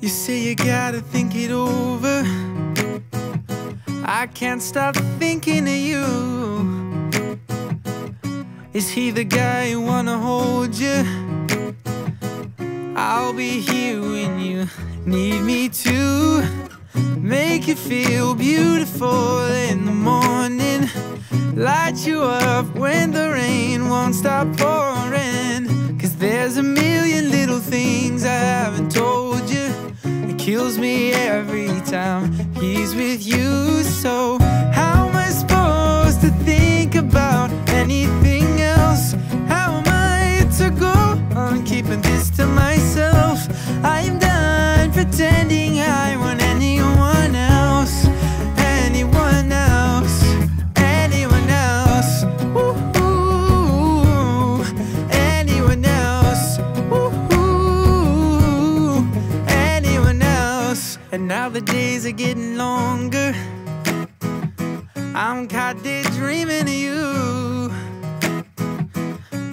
You say you gotta think it over. I can't stop thinking of you. Is he the guy who wanna hold you? I'll be here when you need me to make you feel beautiful in the morning. Light you up when the rain won't stop pouring. Time he's with you. So, And now the days are getting longer. I'm caught daydreaming of you.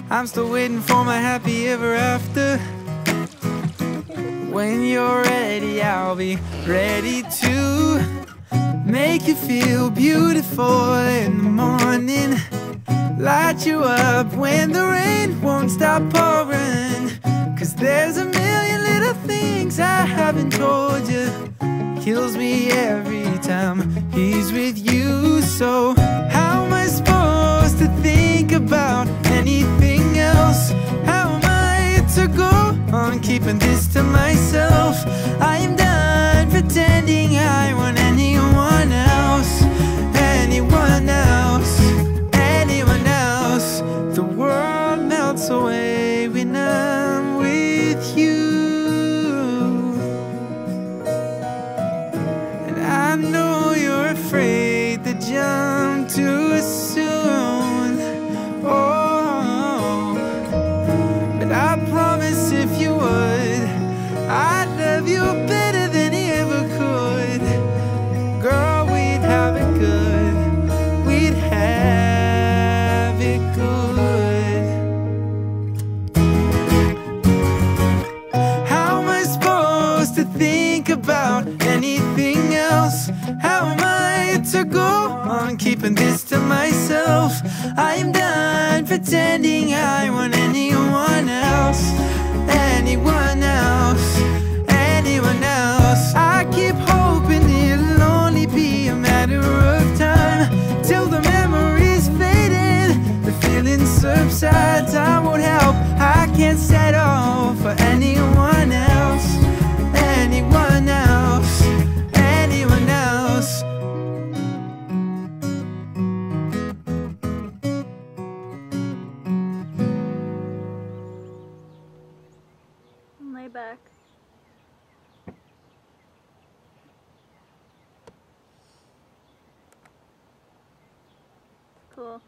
I'm still waiting for my happy ever after. When you're ready, I'll be ready to make you feel beautiful in the morning. Light you up when the rain won't stop pouring. Kills me every time he's with you. So, how am I supposed to think about anything else? How am I to go on keeping this to myself? I am done pretending I want anyone else. Anyone else. Anyone else. The world melts away know to go on keeping this to myself? I am done pretending I want anyone else. Anyone else. Anyone else. I keep hoping it'll only be a matter of time till the memories faded. The feelings subside. Time won't help. I can't settle for anyone back. Cool.